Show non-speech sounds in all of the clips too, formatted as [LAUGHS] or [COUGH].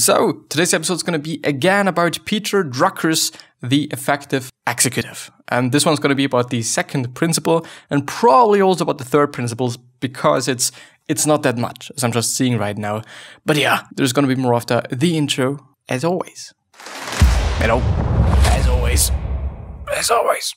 So, today's episode is going to be again about Peter Drucker's The Effective Executive. And this one's going to be about the second principle and probably also about the third principle because it's it's not that much as I'm just seeing right now. But yeah, there's going to be more after the intro as always. Know, as always. As always.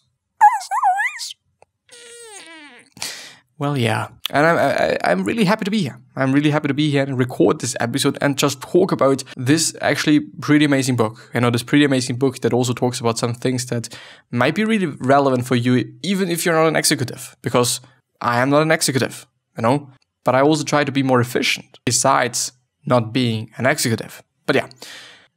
Well, yeah, and I'm, I, I'm really happy to be here. I'm really happy to be here and record this episode and just talk about this actually pretty amazing book. You know, this pretty amazing book that also talks about some things that might be really relevant for you, even if you're not an executive, because I am not an executive, you know, but I also try to be more efficient besides not being an executive. But yeah,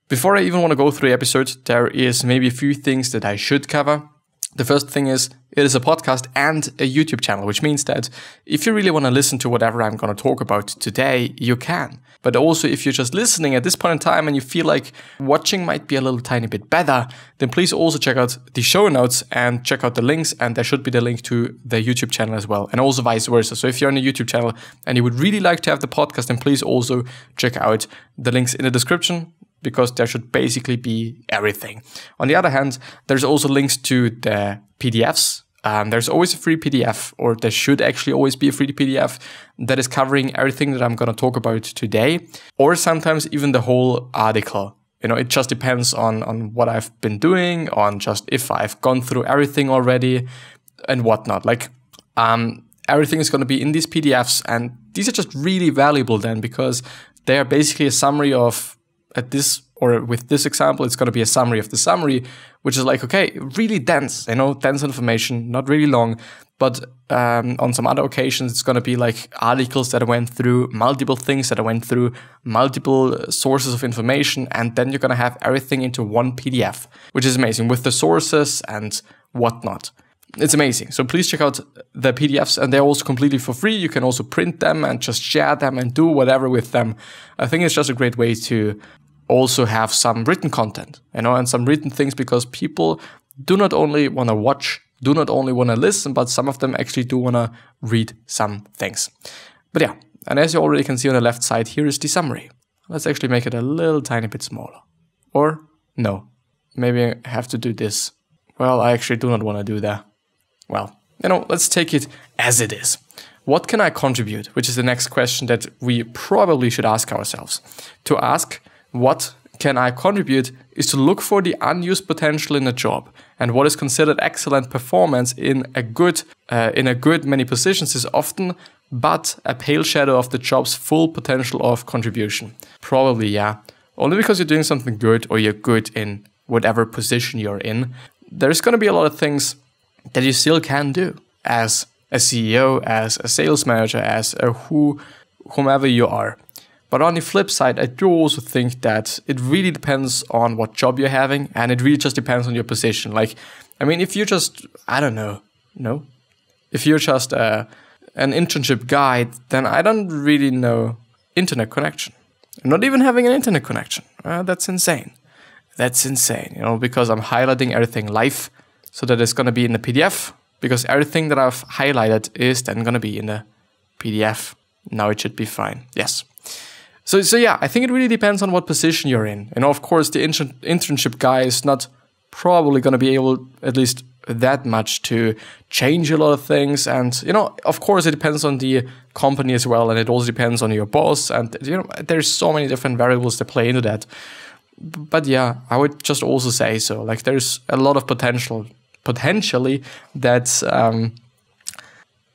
before I even want to go through the episode, there is maybe a few things that I should cover. The first thing is it is a podcast and a YouTube channel, which means that if you really want to listen to whatever I'm going to talk about today, you can. But also, if you're just listening at this point in time and you feel like watching might be a little tiny bit better, then please also check out the show notes and check out the links. And there should be the link to the YouTube channel as well, and also vice versa. So if you're on the YouTube channel and you would really like to have the podcast, then please also check out the links in the description because there should basically be everything. On the other hand, there's also links to the PDFs. Um, there's always a free PDF, or there should actually always be a free PDF that is covering everything that I'm going to talk about today, or sometimes even the whole article. You know, it just depends on on what I've been doing, on just if I've gone through everything already, and whatnot. Like, um, everything is going to be in these PDFs, and these are just really valuable then because they are basically a summary of at this or with this example, it's going to be a summary of the summary, which is like, okay, really dense, you know, dense information, not really long. But um, on some other occasions, it's going to be like articles that I went through, multiple things that I went through, multiple sources of information. And then you're going to have everything into one PDF, which is amazing with the sources and whatnot. It's amazing. So please check out the PDFs, and they're also completely for free. You can also print them and just share them and do whatever with them. I think it's just a great way to also have some written content, you know, and some written things because people do not only want to watch, do not only want to listen, but some of them actually do want to read some things. But yeah, and as you already can see on the left side, here is the summary. Let's actually make it a little tiny bit smaller. Or no, maybe I have to do this. Well, I actually do not want to do that. Well, you know, let's take it as it is. What can I contribute? Which is the next question that we probably should ask ourselves. To ask, what can I contribute is to look for the unused potential in a job and what is considered excellent performance in a good uh, in a good many positions is often but a pale shadow of the job's full potential of contribution. Probably yeah. Only because you're doing something good or you're good in whatever position you're in, there's going to be a lot of things that you still can do as a CEO, as a sales manager, as a who whomever you are. But on the flip side, I do also think that it really depends on what job you're having, and it really just depends on your position. Like, I mean, if you're just, I don't know, no, if you're just uh, an internship guide, then I don't really know internet connection. I'm not even having an internet connection. Uh, that's insane. That's insane, you know, because I'm highlighting everything live so that it's going to be in the PDF, because everything that I've highlighted is then going to be in the PDF. Now it should be fine. Yes. So, so yeah, I think it really depends on what position you're in. And of course, the inter internship guy is not probably going to be able, at least that much, to change a lot of things. And, you know, of course, it depends on the company as well. And it also depends on your boss. And, you know, there's so many different variables that play into that. But yeah, I would just also say so. Like, there's a lot of potential, potentially, that, um,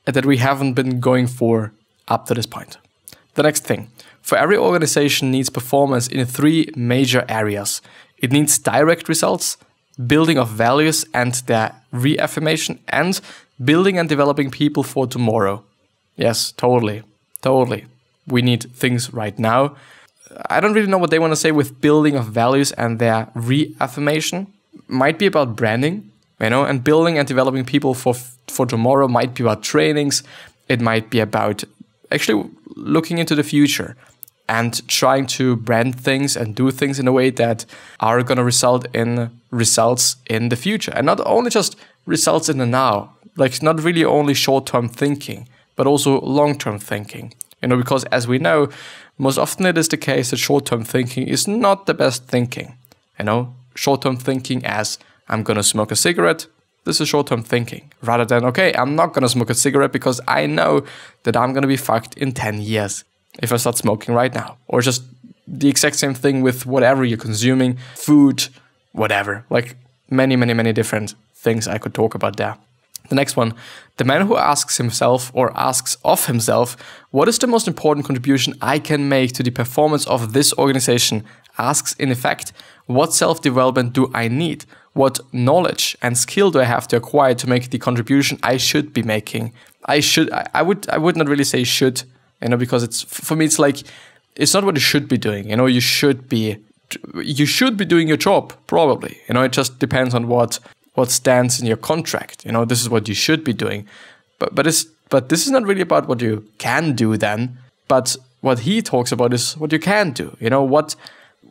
that we haven't been going for up to this point. The next thing for every organization needs performance in three major areas. It needs direct results, building of values and their reaffirmation, and building and developing people for tomorrow. Yes, totally. Totally. We need things right now. I don't really know what they want to say with building of values and their reaffirmation. Might be about branding, you know, and building and developing people for for tomorrow might be about trainings. It might be about actually looking into the future and trying to brand things and do things in a way that are going to result in results in the future and not only just results in the now like not really only short-term thinking but also long-term thinking You know, because as we know, most often it is the case that short term thinking is not the best thinking. You know, short term thinking as I'm gonna smoke a cigarette, this is short term thinking. Rather than, okay, I'm not gonna smoke a cigarette because I know that I'm gonna be fucked in 10 years if I start smoking right now. Or just the exact same thing with whatever you're consuming, food, whatever. Like many, many, many different things I could talk about there. The next one, the man who asks himself or asks of himself, what is the most important contribution I can make to the performance of this organization? Asks in effect, what self development do I need? What knowledge and skill do I have to acquire to make the contribution I should be making? I should, I would, I would not really say should, you know, because it's, for me, it's like, it's not what you should be doing. You know, you should be, you should be doing your job, probably. You know, it just depends on what what stands in your contract. You know, this is what you should be doing. But but it's but this is not really about what you can do then, but what he talks about is what you can do. You know, what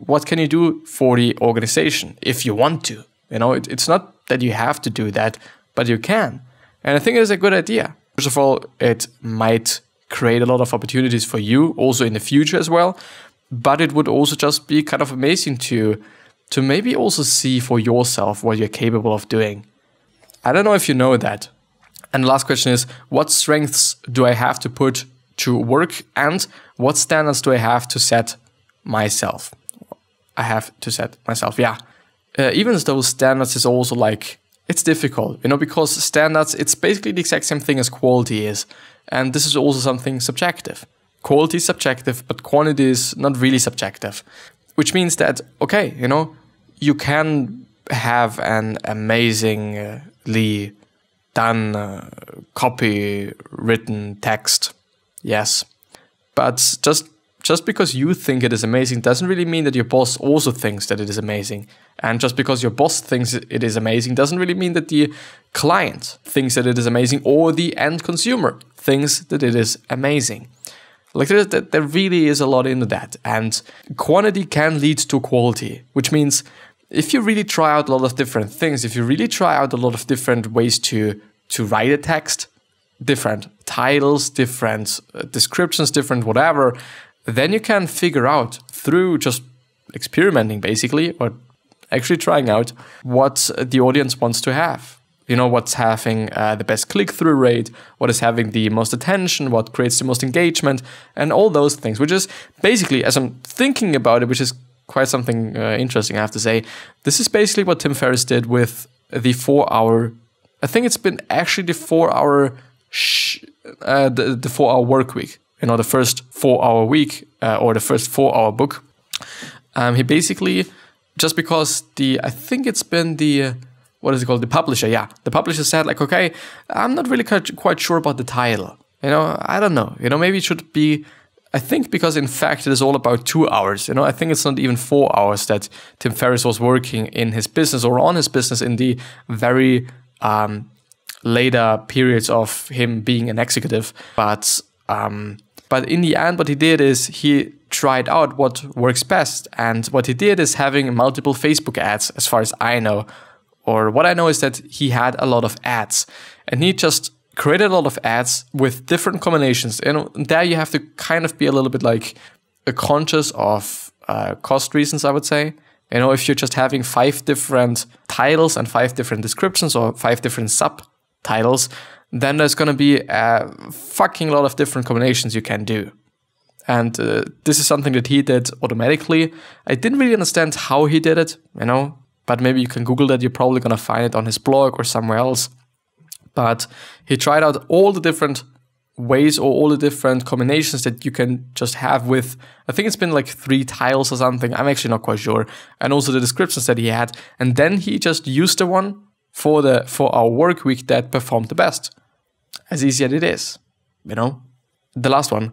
what can you do for the organization if you want to? You know, it, it's not that you have to do that, but you can. And I think it is a good idea. First of all, it might create a lot of opportunities for you also in the future as well. But it would also just be kind of amazing to to maybe also see for yourself what you're capable of doing. I don't know if you know that. And the last question is what strengths do I have to put to work and what standards do I have to set myself? I have to set myself, yeah. Uh, even those standards is also like it's difficult, you know, because standards it's basically the exact same thing as quality is, and this is also something subjective. Quality is subjective, but quantity is not really subjective, which means that okay, you know, you can have an amazingly done uh, copy written text yes. But just just because you think it is amazing doesn't really mean that your boss also thinks that it is amazing. And just because your boss thinks it is amazing doesn't really mean that the client thinks that it is amazing or the end consumer thinks that it is amazing. Like there, there really is a lot into that. And quantity can lead to quality which means if you really try out a lot of different things, if you really try out a lot of different ways to to write a text, different titles, different uh, descriptions, different whatever, then you can figure out through just experimenting basically or actually trying out what the audience wants to have. You know, what's having uh, the best click through rate, what is having the most attention, what creates the most engagement, and all those things, which is basically, as I'm thinking about it, which is quite something uh, interesting, I have to say. This is basically what Tim Ferriss did with the four hour. I think it's been actually the four hour, uh, the, the four hour work week. You know, the first four hour week uh, or the first four hour book. Um, he basically just because the I think it's been the uh, what is it called the publisher yeah the publisher said like okay I'm not really quite sure about the title you know I don't know you know maybe it should be I think because in fact it is all about two hours. You know, I think it's not even four hours that Tim Ferriss was working in his business or on his business in the very um, later periods of him being an executive. But um, but in the end, what he did is he tried out what works best, and what he did is having multiple Facebook ads, as far as I know. Or what I know is that he had a lot of ads, and he just created a lot of ads with different combinations. And there you have to kind of be a little bit like a conscious of uh, cost reasons, I would say. You know, if you're just having five different titles and five different descriptions or five different subtitles, then there's going to be a fucking lot of different combinations you can do. And uh, this is something that he did automatically. I didn't really understand how he did it, you know, but maybe you can Google that. You're probably going to find it on his blog or somewhere else but he tried out all the different ways or all the different combinations that you can just have with I think it's been like three tiles or something. I'm actually not quite sure. And also the descriptions that he had. And then he just used the one for the four hour work week that performed the best. As easy as it is. You know? The last one.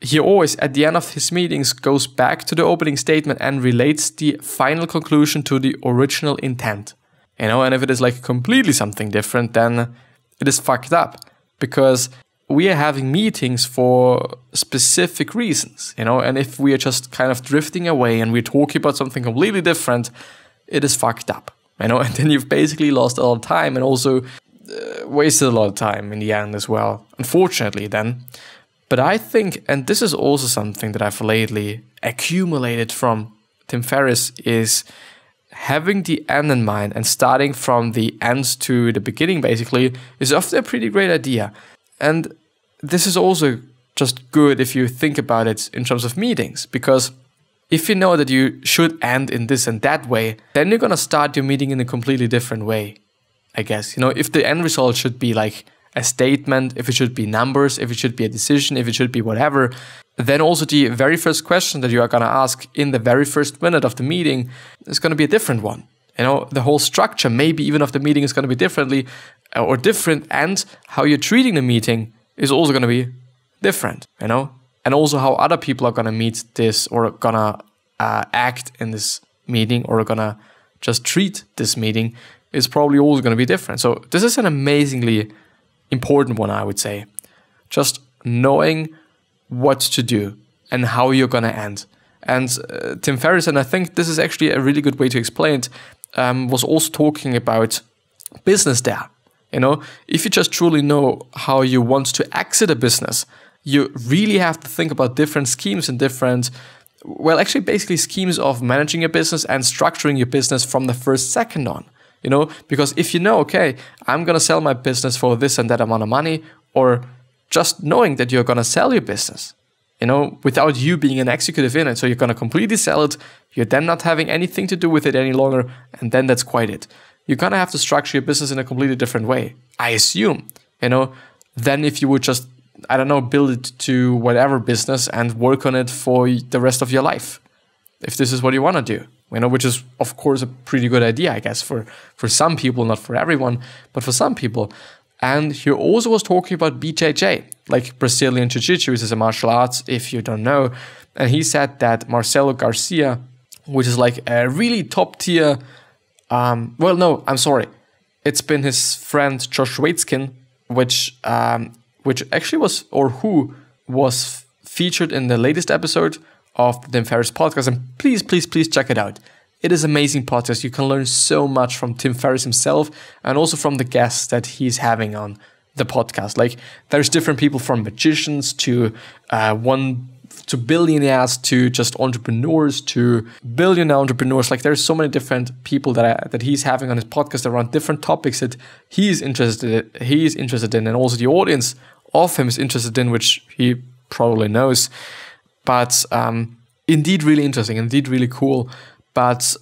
He always at the end of his meetings goes back to the opening statement and relates the final conclusion to the original intent you know and if it is like completely something different then it is fucked up because we are having meetings for specific reasons you know and if we are just kind of drifting away and we're talking about something completely different it is fucked up you know [LAUGHS] and then you've basically lost a lot of time and also uh, wasted a lot of time in the end as well unfortunately then But I think, and this is also something that I've lately accumulated from Tim Ferriss, is having the end in mind and starting from the end to the beginning basically is often a pretty great idea. And this is also just good if you think about it in terms of meetings because if you know that you should end in this and that way, then you're going to start your meeting in a completely different way. I guess, you know, if the end result should be like a statement, if it should be numbers, if it should be a decision, if it should be whatever, then also the very first question that you are going to ask in the very first minute of the meeting is going to be a different one. You know, the whole structure, maybe even of the meeting is going to be differently uh, or different, and how you're treating the meeting is also going to be different, you know, and also how other people are going to meet this or going to uh, act in this meeting or going to just treat this meeting is probably also going to be different. So, this is an amazingly important one, I would say. Just knowing what to do and how you're going to end. And uh, Tim Ferriss, and I think this is actually a really good way to explain it, um, was also talking about business there. You know, if you just truly know how you want to exit a business, you really have to think about different schemes and different, well, actually, basically schemes of managing your business and structuring your business from the first second on. You know, because if you know, okay, I'm gonna sell my business for this and that amount of money, or just knowing that you're gonna sell your business, you know, without you being an executive in it. So you're gonna completely sell it, you're then not having anything to do with it any longer, and then that's quite it. You're gonna have to structure your business in a completely different way. I assume, you know, than if you would just, I don't know, build it to whatever business and work on it for the rest of your life. If this is what you wanna do you know, which is of course a pretty good idea, I guess, for for some people, not for everyone, but for some people. And he also was talking about BJJ, like Brazilian Jiu Jitsu, which is a martial arts, if you don't know. And he said that Marcelo Garcia, which is like a really top tier, um, well, no, I'm sorry, it's been his friend Josh Waitzkin, which um, which actually was or who was featured in the latest episode of the Tim Ferriss podcast. And please, please, please check it out. It is amazing podcast. You can learn so much from Tim Ferriss himself and also from the guests that he's having on the podcast. Like there's different people from magicians to uh, one to billionaires to just entrepreneurs to billionaire entrepreneurs. Like there's so many different people that I, that he's having on his podcast around different topics that he's interested in, he's interested in, and also the audience of him is interested in, which he probably knows. But um, indeed, really interesting, indeed, really cool. But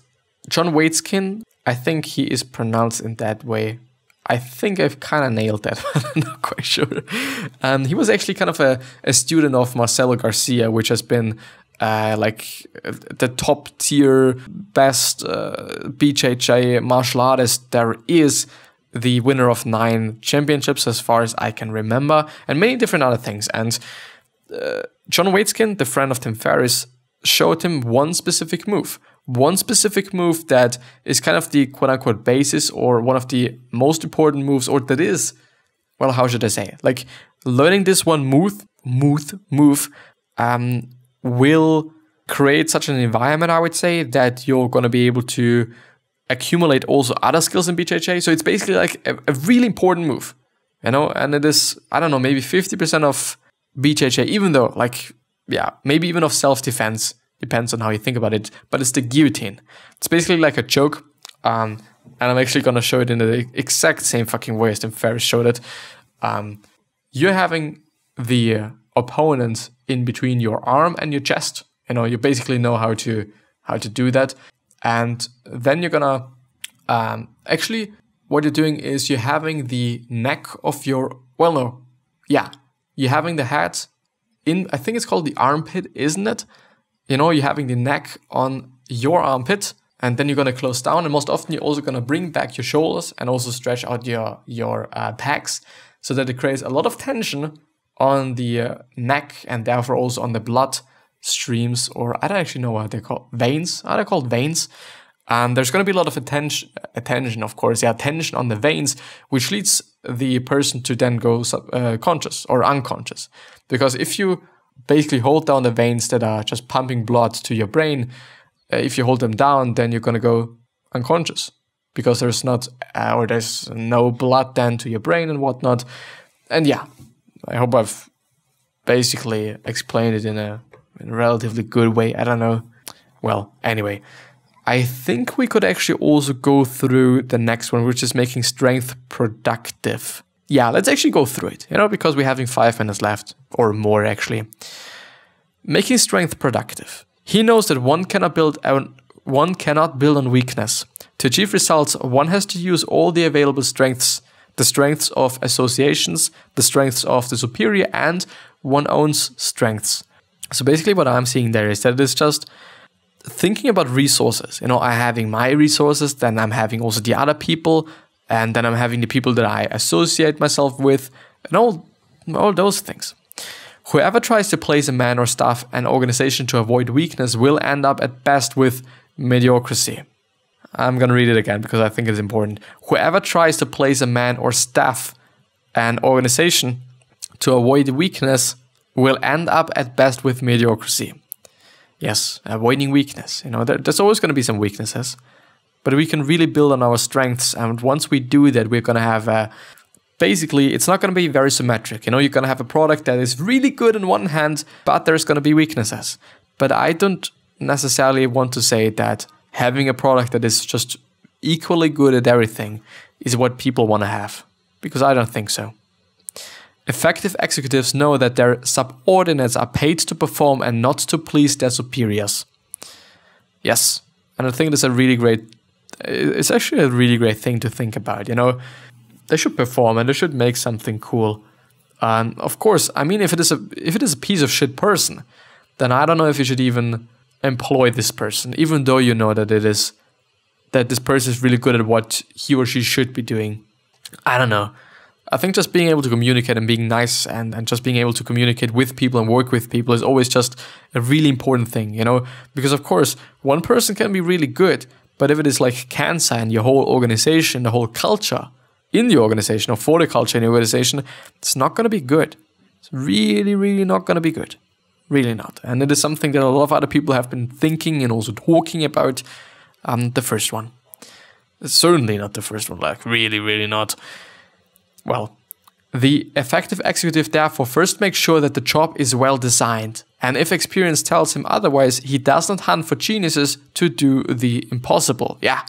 John Waitzkin, I think he is pronounced in that way. I think I've kind of nailed that, [LAUGHS] I'm not quite sure. Um, he was actually kind of a, a student of Marcelo Garcia, which has been uh, like the top tier, best uh, BJJ martial artist there is, the winner of nine championships, as far as I can remember, and many different other things. And uh, John Waitzkin, the friend of Tim Ferriss, showed him one specific move. One specific move that is kind of the quote unquote basis or one of the most important moves, or that is, well, how should I say it? Like learning this one move, move, move, um, will create such an environment, I would say, that you're going to be able to accumulate also other skills in BJJ. So it's basically like a, a really important move, you know, and it is, I don't know, maybe 50% of BJJ, even though, like, yeah, maybe even of self defense, depends on how you think about it, but it's the guillotine. It's basically like a choke. Um, and I'm actually gonna show it in the exact same fucking way as Tim Ferriss showed it. Um, you're having the uh, opponent in between your arm and your chest. You know, you basically know how to how to do that, and then you're gonna um, actually what you're doing is you're having the neck of your well, no, yeah, you're having the head in, I think it's called the armpit, isn't it? You know, you're having the neck on your armpit and then you're going to close down and most often you're also going to bring back your shoulders and also stretch out your your uh, pecs so that it creates a lot of tension on the uh, neck and therefore also on the blood streams or i don't actually know what they're called veins? Are they called veins? And there's going to be a lot of attention attention of course. Yeah tension on the veins which leads the person to then go uh, conscious or unconscious. Because if you basically hold down the veins that are just pumping blood to your brain, uh, if you hold them down, then you're going to go unconscious because there's not, uh, or there's no blood then to your brain and whatnot. And yeah, I hope I've basically explained it in a, in a relatively good way. I don't know. Well, anyway, I think we could actually also go through the next one, which is making strength productive. Yeah, let's actually go through it, you know, because we're having five minutes left or more actually. Making strength productive. He knows that one cannot build on, one cannot build on weakness. To achieve results, one has to use all the available strengths the strengths of associations, the strengths of the superior, and one owns strengths. So basically, what I'm seeing there is that it's just thinking about resources. You know, I'm having my resources, then I'm having also the other people, and then I'm having the people that I associate myself with, and all all those things. Whoever tries to place a man or staff an organization to avoid weakness will end up at best with mediocrity. I'm going to read it again because I think it's important. Whoever tries to place a man or staff an organization to avoid weakness will end up at best with mediocrity. Yes, avoiding weakness. You know, there, there's always going to be some weaknesses, but we can really build on our strengths. And once we do that, we're going to have a basically it's not going to be very symmetric you know you're going to have a product that is really good in one hand but there's going to be weaknesses but i don't necessarily want to say that having a product that is just equally good at everything is what people want to have. Because I don't think so. Effective executives know that their subordinates are paid to perform and not to please their superiors. Yes, and I think it's a really great, it's actually a really great thing to think about. You know, they should perform and they should make something cool. And of course, I mean, if it is a if it is a piece of shit person, then I don't know if you should even employ this person, even though you know that it is that this person is really good at what he or she should be doing. I don't know. I think just being able to communicate and being nice and, and just being able to communicate with people and work with people is always just a really important thing, you know? Because, of course, one person can be really good, but if it is like cancer and your whole organization, the whole culture in the organization or for the culture in the organization, it's not going to be good. It's really, really not going to be good. Really not. And it is something that a lot of other people have been thinking and also talking about. Um, the first one. Certainly not the first one, like, really, really not. Well, the effective executive therefore first makes sure that the job is well designed. And if experience tells him otherwise, he does not hunt for geniuses to do the impossible. Yeah,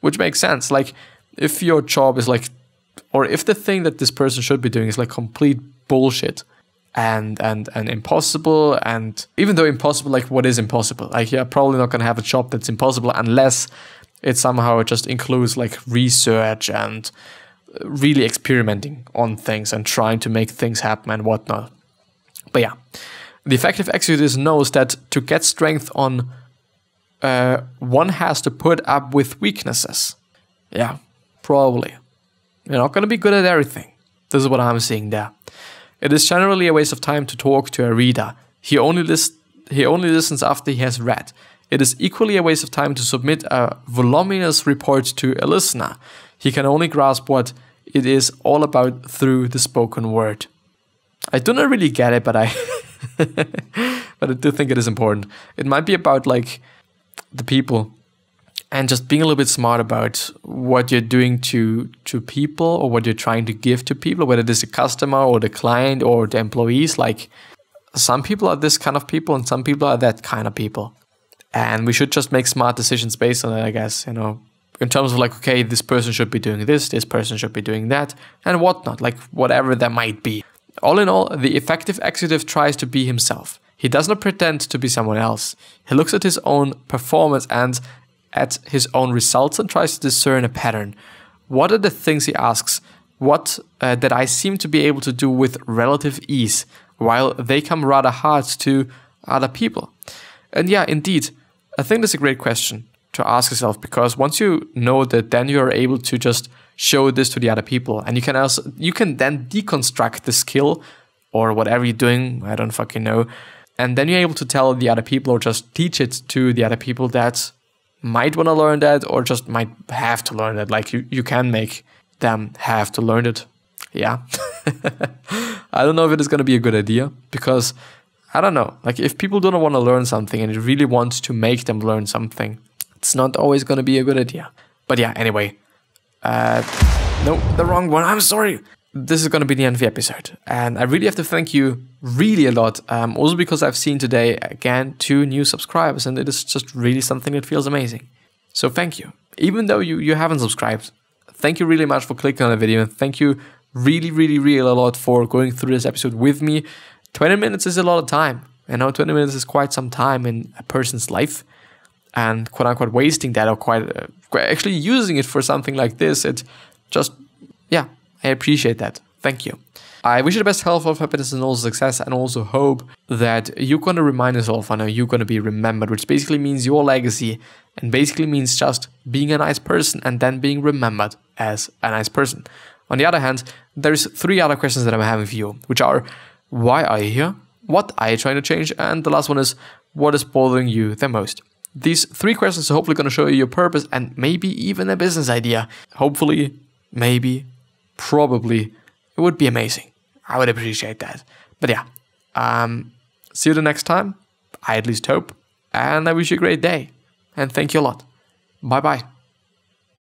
which makes sense. Like, if your job is like, or if the thing that this person should be doing is like complete bullshit, and and and impossible and even though impossible like what is impossible like you're probably not going to have a job that's impossible unless it somehow just includes like research and really experimenting on things and trying to make things happen and whatnot but yeah the effective executive knows that to get strength on uh, one has to put up with weaknesses yeah probably you're not going to be good at everything this is what i'm seeing there it is generally a waste of time to talk to a reader. He only, list, he only listens after he has read. It is equally a waste of time to submit a voluminous report to a listener. He can only grasp what it is all about through the spoken word. I do not really get it, but I [LAUGHS] but I do think it is important. It might be about like the people and just being a little bit smart about what you're doing to to people or what you're trying to give to people whether it is a customer or the client or the employees like some people are this kind of people and some people are that kind of people and we should just make smart decisions based on it i guess you know in terms of like okay this person should be doing this this person should be doing that and whatnot like whatever that might be all in all the effective executive tries to be himself he does not pretend to be someone else. He looks at his own performance and at his own results and tries to discern a pattern. What are the things he asks? What uh, that I seem to be able to do with relative ease, while they come rather hard to other people? And yeah, indeed, I think that's a great question to ask yourself because once you know that, then you're able to just show this to the other people, and you can also you can then deconstruct the skill or whatever you're doing. I don't fucking know. And then you're able to tell the other people or just teach it to the other people that might want to learn that or just might have to learn that. Like you, you can make them have to learn it. Yeah. [LAUGHS] I don't know if it is going to be a good idea because I don't know. Like if people don't want to learn something and you really want to make them learn something, it's not always going to be a good idea. But yeah, anyway. Uh, no, the wrong one. I'm sorry. this is going to be the end of the episode. And I really have to thank you really a lot. Um, also because I've seen today, again, two new subscribers, and it is just really something that feels amazing. So thank you. Even though you, you haven't subscribed, thank you really much for clicking on the video. And thank you really, really, really a lot for going through this episode with me. 20 minutes is a lot of time. You know, 20 minutes is quite some time in a person's life. And quote unquote wasting that or quite uh, actually using it for something like this, it just, yeah, I appreciate that. Thank you. I wish you the best health, of happiness, and also success, and also hope that you're gonna remind yourself, I know you're gonna be remembered, which basically means your legacy, and basically means just being a nice person and then being remembered as a nice person. On the other hand, there's three other questions that I'm having for you, which are why are you here? What are you trying to change? And the last one is what is bothering you the most? These three questions are hopefully going to show you your purpose and maybe even a business idea. Hopefully, maybe, probably, it would be amazing. I would appreciate that. But yeah, um, see you the next time. I at least hope. And I wish you a great day. And thank you a lot. Bye bye.